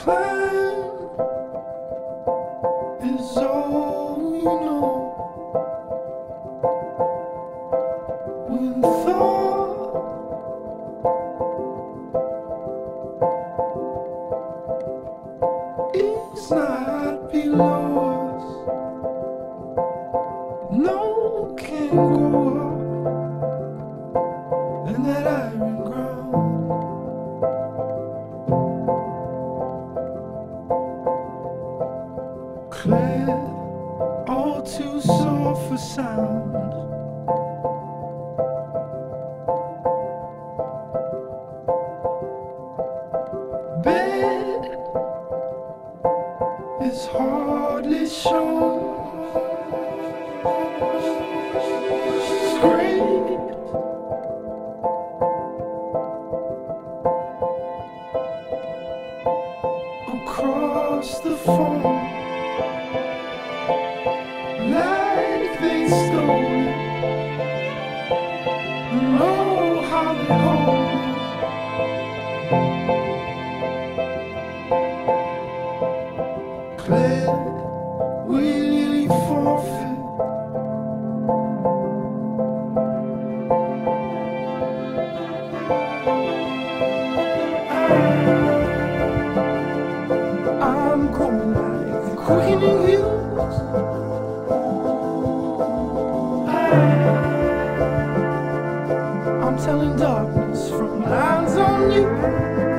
climb is all we know. When thought is not below us, no can go up. sound. Bed is hardly shown. Great. Across the phone. They stole it. How they hold it. We forfeit. I'm going like queen of hills. You.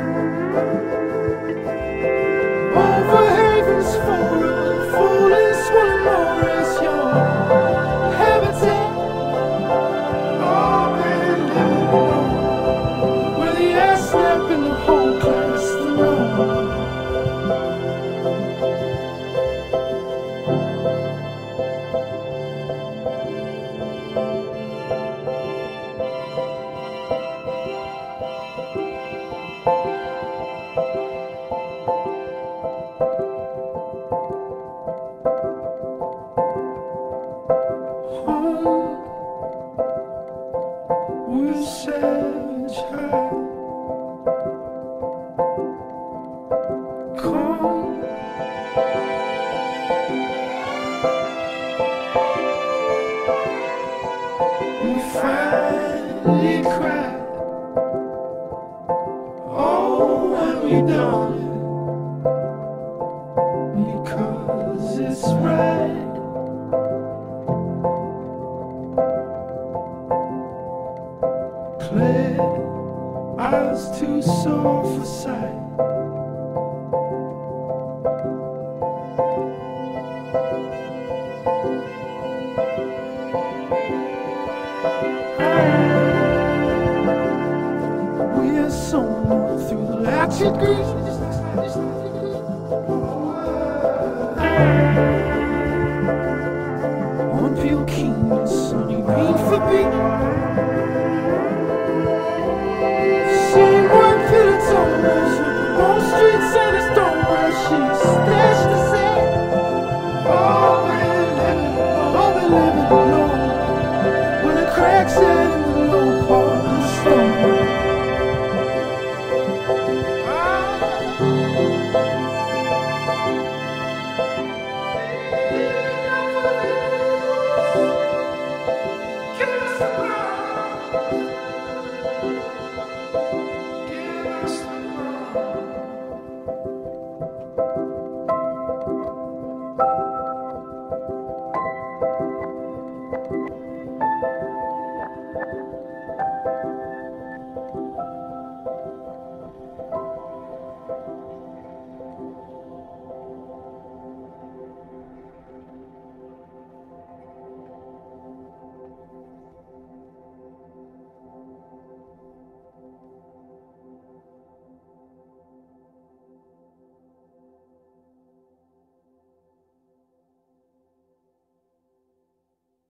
We finally cry. Oh, when we done it, because it's right. Claire, eyes too sore for sight. We are